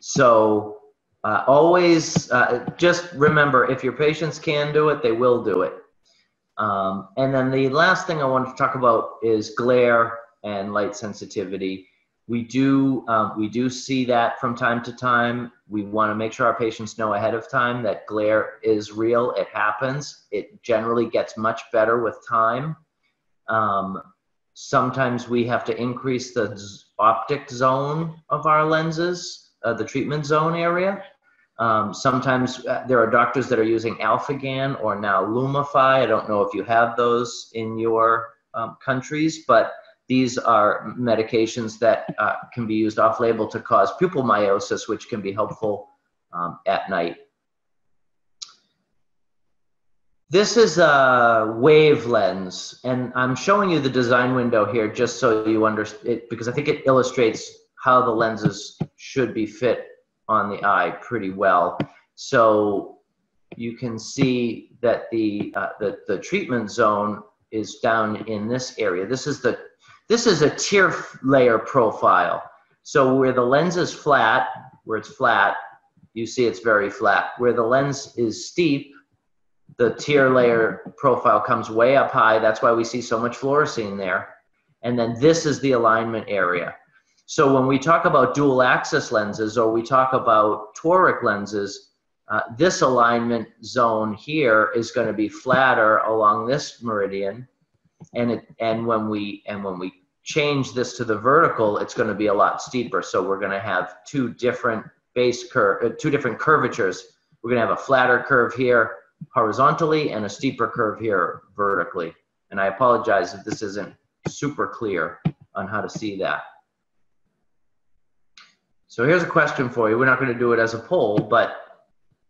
So uh, always uh, just remember if your patients can do it, they will do it. Um, and then the last thing I wanted to talk about is glare and light sensitivity. we do um, we do see that from time to time. We want to make sure our patients know ahead of time that glare is real. It happens. It generally gets much better with time. Um, sometimes we have to increase the optic zone of our lenses, uh, the treatment zone area. Um, sometimes uh, there are doctors that are using Alphagan or now Lumify. I don't know if you have those in your um, countries, but these are medications that uh, can be used off label to cause pupil miosis, which can be helpful um, at night. This is a wave lens, and I'm showing you the design window here just so you understand, it, because I think it illustrates how the lenses should be fit on the eye pretty well. So you can see that the, uh, the, the treatment zone is down in this area. This is the this is a tear layer profile. So where the lens is flat, where it's flat, you see it's very flat. Where the lens is steep, the tear layer profile comes way up high. That's why we see so much fluorescein there. And then this is the alignment area. So when we talk about dual axis lenses or we talk about toric lenses, uh, this alignment zone here is going to be flatter along this meridian. And it and when we and when we change this to the vertical it's going to be a lot steeper. So we're going to have two different base curve uh, two different curvatures. We're going to have a flatter curve here horizontally and a steeper curve here vertically. And i apologize if this isn't super clear on how to see that so here's a question for you we're not going to do it as a poll but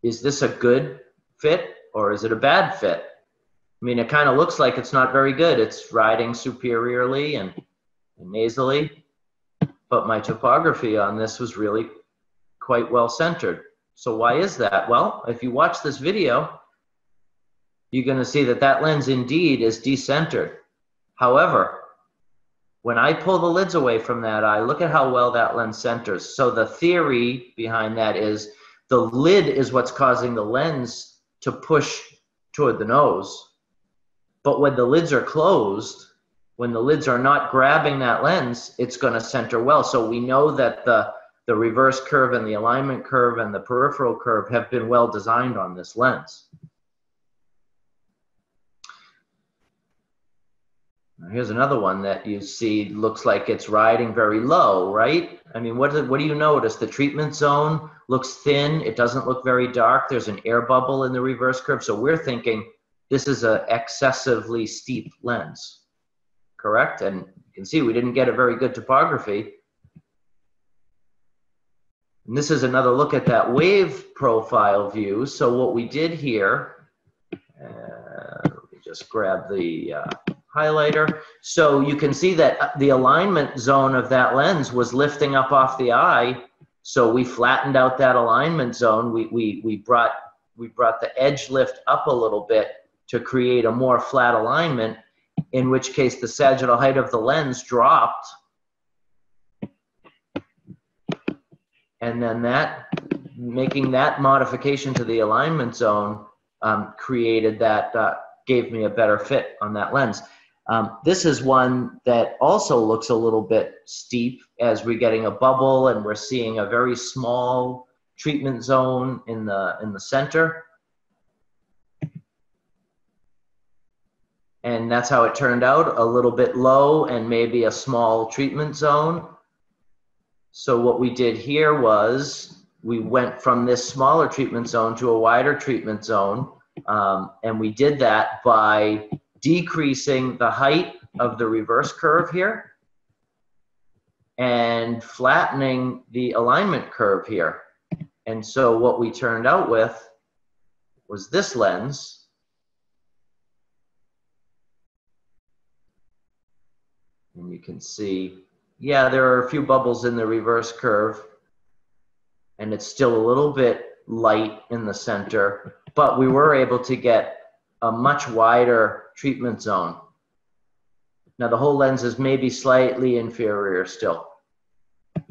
is this a good fit or is it a bad fit I mean, it kind of looks like it's not very good. It's riding superiorly and, and nasally, but my topography on this was really quite well centered. So why is that? Well, if you watch this video, you're going to see that that lens indeed is decentered. However, when I pull the lids away from that eye, look at how well that lens centers. So the theory behind that is the lid is what's causing the lens to push toward the nose but when the lids are closed, when the lids are not grabbing that lens, it's going to center well. So we know that the, the reverse curve and the alignment curve and the peripheral curve have been well designed on this lens. Here's another one that you see looks like it's riding very low, right? I mean, what, what do you notice? The treatment zone looks thin. It doesn't look very dark. There's an air bubble in the reverse curve. So we're thinking this is an excessively steep lens, correct? And you can see we didn't get a very good topography. And this is another look at that wave profile view. So what we did here, uh, let me just grab the uh, highlighter. So you can see that the alignment zone of that lens was lifting up off the eye. So we flattened out that alignment zone. We, we, we, brought, we brought the edge lift up a little bit to create a more flat alignment, in which case the sagittal height of the lens dropped. And then that, making that modification to the alignment zone um, created that, uh, gave me a better fit on that lens. Um, this is one that also looks a little bit steep as we're getting a bubble and we're seeing a very small treatment zone in the, in the center. and that's how it turned out a little bit low and maybe a small treatment zone. So what we did here was we went from this smaller treatment zone to a wider treatment zone. Um, and we did that by decreasing the height of the reverse curve here and flattening the alignment curve here. And so what we turned out with was this lens And you can see, yeah, there are a few bubbles in the reverse curve and it's still a little bit light in the center, but we were able to get a much wider treatment zone. Now the whole lens is maybe slightly inferior still.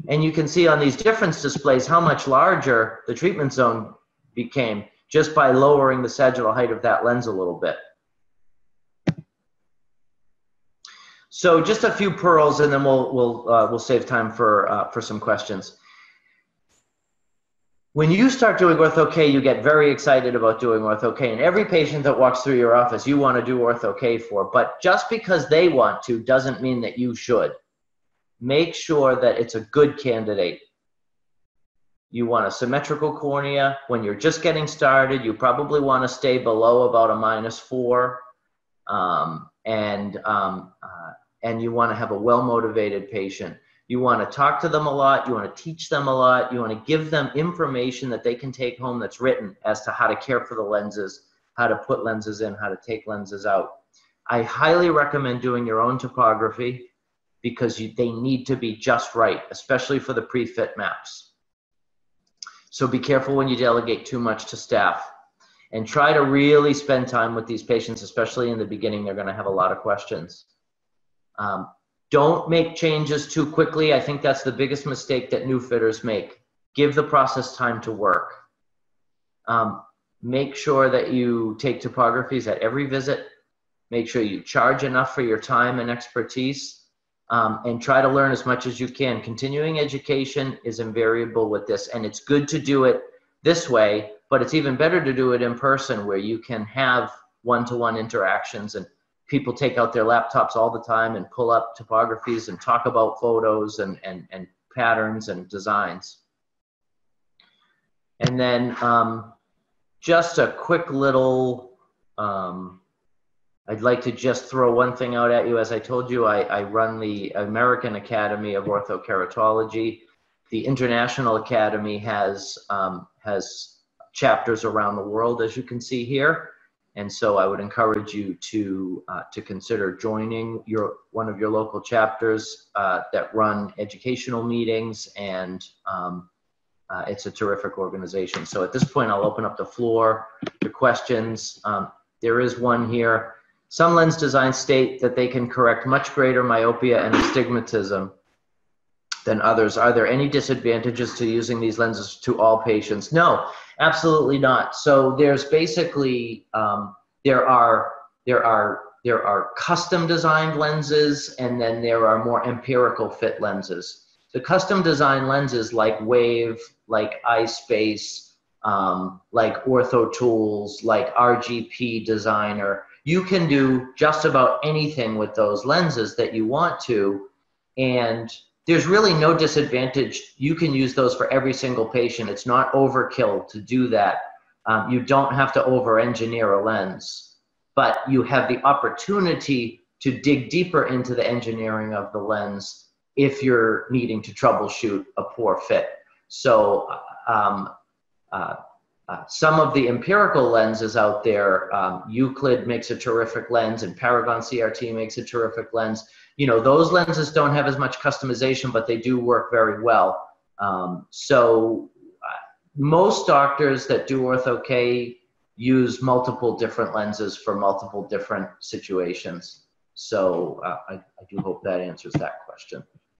And you can see on these difference displays how much larger the treatment zone became just by lowering the sagittal height of that lens a little bit. so just a few pearls, and then we'll we'll uh, we'll save time for uh, for some questions. When you start doing Ortho-K, you get very excited about doing Ortho-K, and every patient that walks through your office, you want to do Ortho-K for. But just because they want to doesn't mean that you should. Make sure that it's a good candidate. You want a symmetrical cornea. When you're just getting started, you probably want to stay below about a minus four. Um, and um, uh, and you want to have a well motivated patient. You want to talk to them a lot. You want to teach them a lot. You want to give them information that they can take home that's written as to how to care for the lenses, how to put lenses in, how to take lenses out. I highly recommend doing your own topography because you, they need to be just right, especially for the pre-fit maps. So be careful when you delegate too much to staff and try to really spend time with these patients, especially in the beginning. They're going to have a lot of questions. Um, don't make changes too quickly. I think that's the biggest mistake that new fitters make. Give the process time to work. Um, make sure that you take topographies at every visit. Make sure you charge enough for your time and expertise. Um, and try to learn as much as you can. Continuing education is invariable with this, and it's good to do it this way, but it's even better to do it in person where you can have one to one interactions and people take out their laptops all the time and pull up topographies and talk about photos and, and, and patterns and designs. And then um, just a quick little, um, I'd like to just throw one thing out at you. As I told you, I, I run the American Academy of Orthokeratology. The International Academy has, um, has chapters around the world, as you can see here. And so I would encourage you to, uh, to consider joining your, one of your local chapters uh, that run educational meetings and um, uh, it's a terrific organization. So at this point, I'll open up the floor to questions. Um, there is one here. Some lens designs state that they can correct much greater myopia and astigmatism than others. Are there any disadvantages to using these lenses to all patients? No, absolutely not. So there's basically um, there are there are there are custom designed lenses, and then there are more empirical fit lenses. The custom designed lenses like Wave, like EyeSpace, um, like Ortho Tools, like RGP Designer. You can do just about anything with those lenses that you want to, and there's really no disadvantage. You can use those for every single patient. It's not overkill to do that. Um, you don't have to over engineer a lens, but you have the opportunity to dig deeper into the engineering of the lens if you're needing to troubleshoot a poor fit. So, um, uh, uh, some of the empirical lenses out there, um, Euclid makes a terrific lens and Paragon CRT makes a terrific lens you know, those lenses don't have as much customization, but they do work very well. Um, so uh, most doctors that do Ortho-K use multiple different lenses for multiple different situations. So uh, I, I do hope that answers that question.